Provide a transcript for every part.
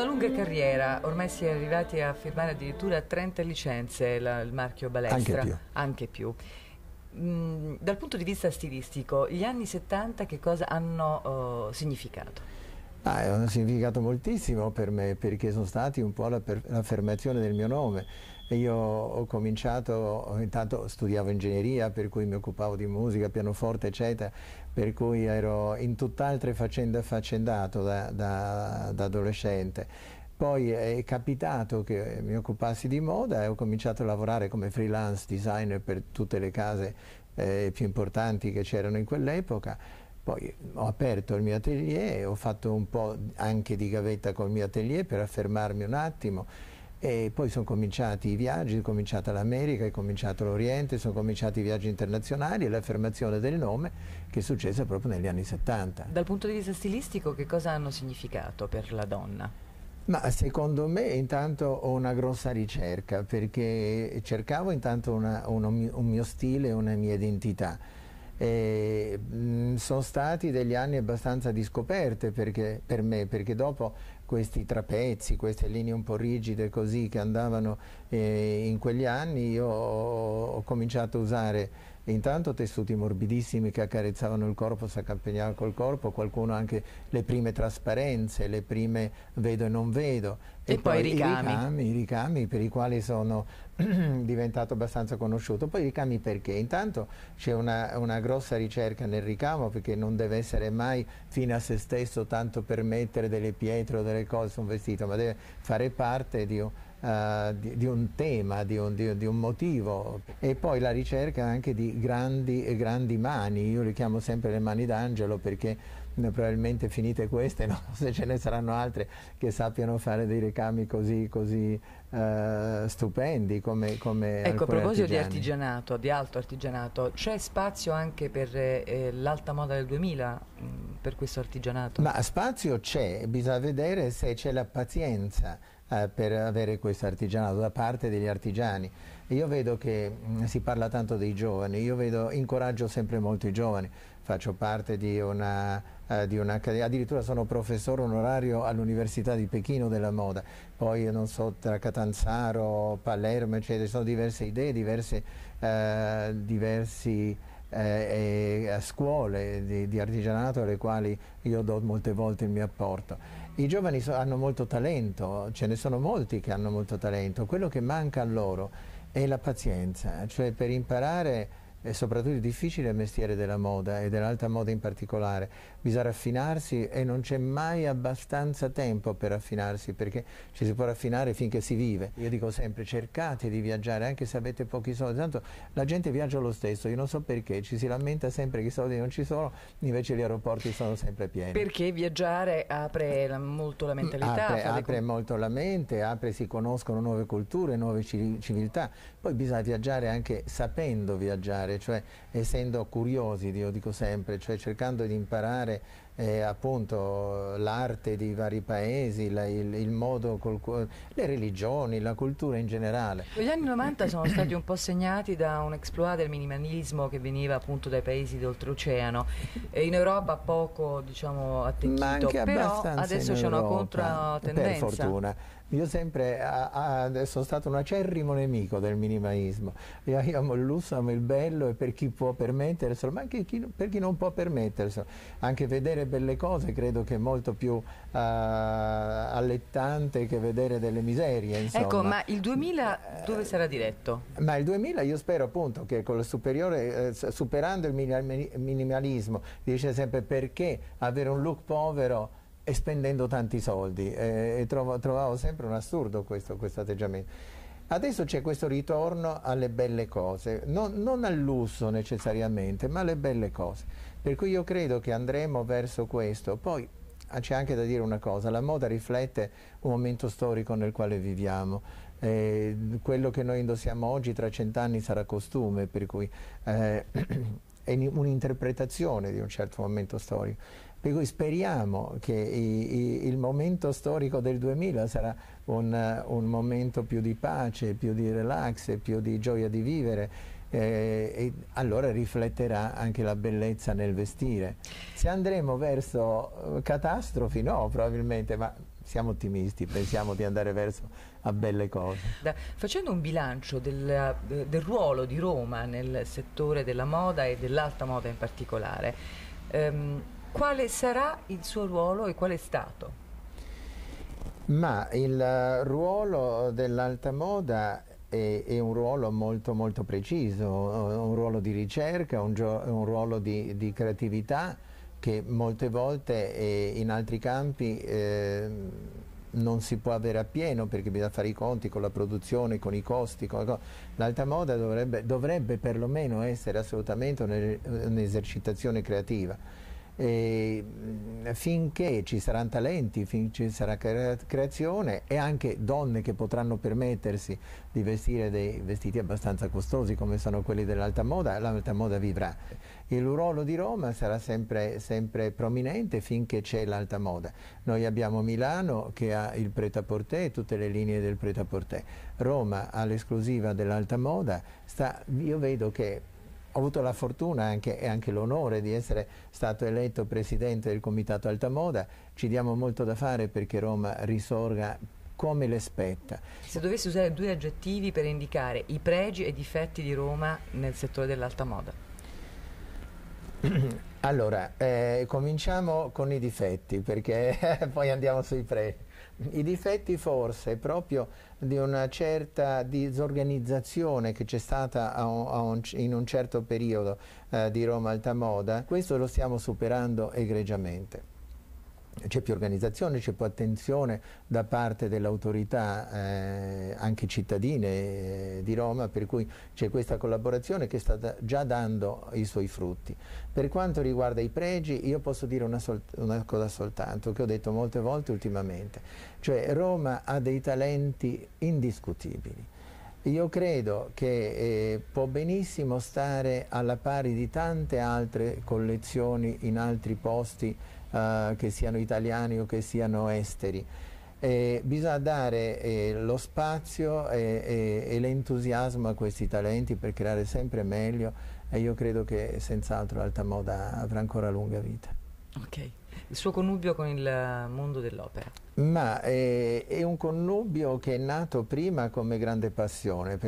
una lunga carriera, ormai si è arrivati a firmare addirittura 30 licenze la, il marchio Balestra. Anche più. Anche più. Mm, dal punto di vista stilistico, gli anni 70 che cosa hanno uh, significato? Ah, hanno significato moltissimo per me perché sono stati un po' l'affermazione del mio nome. Io ho cominciato, intanto studiavo ingegneria per cui mi occupavo di musica, pianoforte eccetera, per cui ero in tutt'altre faccende affaccendato da, da, da adolescente. Poi è capitato che mi occupassi di moda e ho cominciato a lavorare come freelance designer per tutte le case eh, più importanti che c'erano in quell'epoca. Poi ho aperto il mio atelier, ho fatto un po' anche di gavetta col mio atelier per affermarmi un attimo e poi sono cominciati i viaggi, è cominciata l'America, è cominciato l'Oriente, sono cominciati i viaggi internazionali e l'affermazione del nome che è successa proprio negli anni 70. Dal punto di vista stilistico che cosa hanno significato per la donna? Ma secondo me intanto ho una grossa ricerca perché cercavo intanto una, una, un mio stile, una mia identità. E, mh, sono stati degli anni abbastanza di scoperte perché, per me perché dopo questi trapezzi, queste linee un po' rigide così che andavano eh, in quegli anni io ho, ho cominciato a usare intanto tessuti morbidissimi che accarezzavano il corpo, si accompagnavano col corpo, qualcuno anche le prime trasparenze, le prime vedo e non vedo. E, e poi, poi i, ricami. i ricami. I ricami per i quali sono diventato abbastanza conosciuto. Poi i ricami perché? Intanto c'è una, una, grossa ricerca nel ricamo perché non deve essere mai fine a se stesso tanto per mettere delle pietre o delle cose su un vestito, ma deve fare parte di Uh, di, di, un tema, di un, di, di un, motivo e poi la ricerca anche di grandi, grandi mani, io le chiamo sempre le mani d'angelo perché probabilmente finite queste, no? se ce ne saranno altre che sappiano fare dei ricami così, così uh, stupendi come, come Ecco, a proposito artigiani. di artigianato, di alto artigianato, c'è spazio anche per eh, l'alta moda del 2000 mh, per questo artigianato? Ma spazio c'è, bisogna vedere se c'è la pazienza eh, per avere questo artigianato da parte degli artigiani. Io vedo che mm, si parla tanto dei giovani, io vedo, incoraggio sempre molto i giovani, faccio parte di una, eh, di un'accademia, addirittura sono professore onorario all'Università di Pechino della moda, poi non so tra Catanzaro, Palermo, eccetera, sono diverse idee, diverse, eh, diversi eh, scuole di, di artigianato alle quali io do molte volte il mio apporto. I giovani so, hanno molto talento, ce ne sono molti che hanno molto talento, quello che manca a loro è la pazienza, cioè per imparare e soprattutto il difficile mestiere della moda e dell'alta moda in particolare. Bisogna raffinarsi e non c'è mai abbastanza tempo per raffinarsi perché ci si può raffinare finché si vive. Io dico sempre cercate di viaggiare anche se avete pochi soldi, tanto la gente viaggia lo stesso, io non so perché, ci si lamenta sempre che i soldi non ci sono, invece gli aeroporti sono sempre pieni. Perché viaggiare apre la, molto la mentalità? Apre, apre molto la mente, apre, si conoscono nuove culture, nuove civiltà, poi bisogna viaggiare anche sapendo viaggiare cioè essendo curiosi, io dico sempre, cioè cercando di imparare eh, appunto l'arte di vari paesi, la, il, il, modo, col, le religioni, la cultura in generale. Gli anni 90 sono stati un po' segnati da un exploit del minimalismo che veniva appunto dai paesi d'oltreoceano e in Europa poco diciamo attecchito, però adesso c'è una controtendenza. Per fortuna. Io sempre a, a, sono stato un acerrimo nemico del minimalismo. Io, io amo il lusso, amo il bello e per chi può permetterselo, ma anche chi, per chi non può permetterselo. Anche vedere belle cose credo che è molto più uh, allettante che vedere delle miserie. Insomma. Ecco, ma il 2000 dove sarà diretto? Ma il 2000 io spero appunto che con il superiore, eh, superando il minimalismo, dice sempre perché avere un look povero e spendendo tanti soldi eh, e trovo, trovavo sempre un assurdo questo, questo atteggiamento. Adesso c'è questo ritorno alle belle cose, non, non, al lusso necessariamente, ma alle belle cose. Per cui io credo che andremo verso questo. Poi ah, c'è anche da dire una cosa, la moda riflette un momento storico nel quale viviamo. Eh, quello che noi indossiamo oggi tra cent'anni sarà costume, per cui eh, è un'interpretazione di un certo momento storico. Per cui speriamo che i, i, il momento storico del 2000 sarà un, un, momento più di pace, più di relax, più di gioia di vivere eh, e allora rifletterà anche la bellezza nel vestire. Se andremo verso eh, catastrofi, no probabilmente, ma siamo ottimisti, pensiamo di andare verso a belle cose. Da, facendo un bilancio del, del, ruolo di Roma nel settore della moda e dell'alta moda in particolare, ehm, quale sarà il suo ruolo e qual è stato? Ma il ruolo dell'alta moda è, è, un ruolo molto molto preciso, un ruolo di ricerca, un, un ruolo di, di, creatività che molte volte eh, in altri campi eh, non si può avere appieno perché bisogna fare i conti con la produzione, con i costi. L'alta moda dovrebbe, dovrebbe perlomeno essere assolutamente un'esercitazione creativa e finché ci saranno talenti, finché ci sarà creazione e anche donne che potranno permettersi di vestire dei vestiti abbastanza costosi come sono quelli dell'alta moda, l'alta moda vivrà. Il ruolo di Roma sarà sempre, sempre prominente finché c'è l'alta moda. Noi abbiamo Milano che ha il pret-à-porter e tutte le linee del pret-à-porter. Roma ha l'esclusiva dell'alta moda, sta, io vedo che ho avuto la fortuna anche, e anche l'onore di essere stato eletto presidente del Comitato Alta Moda, ci diamo molto da fare perché Roma risorga come le spetta. Se dovessi usare due aggettivi per indicare i pregi e i difetti di Roma nel settore dell'alta moda. Allora, eh, cominciamo con i difetti perché poi andiamo sui pregi. I difetti forse proprio di una certa disorganizzazione che c'è stata a un, a un, in un certo periodo eh, di Roma Alta Moda, questo lo stiamo superando egregiamente c'è più organizzazione, c'è più attenzione da parte delle autorità eh, anche cittadine eh, di Roma, per cui c'è questa collaborazione che sta già dando i suoi frutti. Per quanto riguarda i pregi, io posso dire una, una, cosa soltanto, che ho detto molte volte ultimamente, cioè Roma ha dei talenti indiscutibili. Io credo che eh, può benissimo stare alla pari di tante altre collezioni in altri posti uh, che siano italiani o che siano esteri. Eh, bisogna dare eh, lo spazio e, e, e l'entusiasmo a questi talenti per creare sempre meglio e io credo che senz'altro l'alta moda avrà ancora lunga vita. Ok il suo connubio con il mondo dell'opera? Ma è, è, un connubio che è nato prima come grande passione,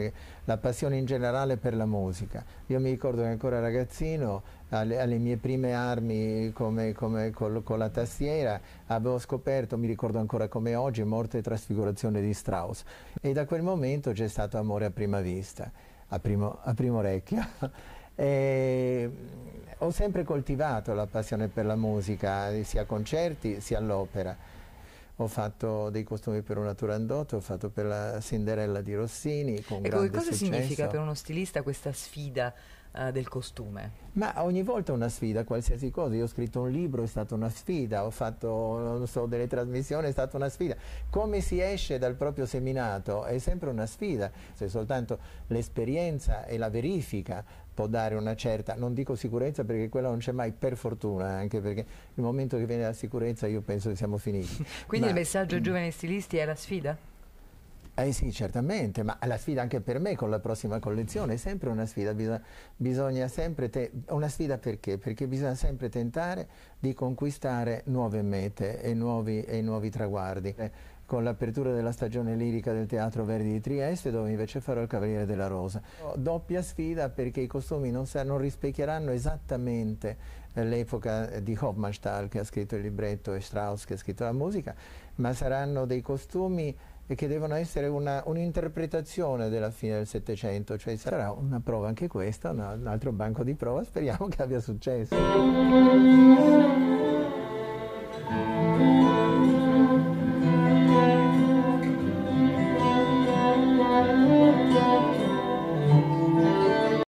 la passione in generale per la musica. Io mi ricordo che ancora ragazzino, alle, alle mie prime armi come, come col, con la tastiera, avevo scoperto, mi ricordo ancora come oggi, Morte e trasfigurazione di Strauss. E da quel momento c'è stato amore a prima vista, a primo, a primo orecchio. E ho sempre coltivato la passione per la musica, sia a concerti sia all'opera. Ho fatto dei costumi per una Turandot, ho fatto per la Cinderella di Rossini con ecco, grande cosa successo. significa per uno stilista questa sfida uh, del costume? Ma ogni volta una sfida, qualsiasi cosa. Io ho scritto un libro, è stata una sfida, ho fatto so, delle trasmissioni, è stata una sfida. Come si esce dal proprio seminato è sempre una sfida, se soltanto l'esperienza e la verifica può dare una certa, non dico sicurezza perché quella non c'è mai per fortuna, anche perché il momento che viene la sicurezza io penso che siamo finiti. Quindi Ma, il messaggio ai giovani stilisti è la sfida? Eh sì, certamente, ma la sfida anche per me con la prossima collezione è sempre una sfida, bisogna, bisogna sempre, una sfida perché? Perché bisogna sempre tentare di conquistare nuove mete e nuovi, e nuovi traguardi. Eh, con l'apertura della stagione lirica del Teatro Verdi di Trieste, dove invece farò il Cavaliere della Rosa. Doppia sfida perché i costumi non, non rispecchieranno esattamente l'epoca di Hofmannsthal che ha scritto il libretto e Strauss che ha scritto la musica, ma saranno dei costumi che devono essere un'interpretazione della fine del Settecento, cioè sarà una prova anche questa, un altro banco di prova, speriamo che abbia successo.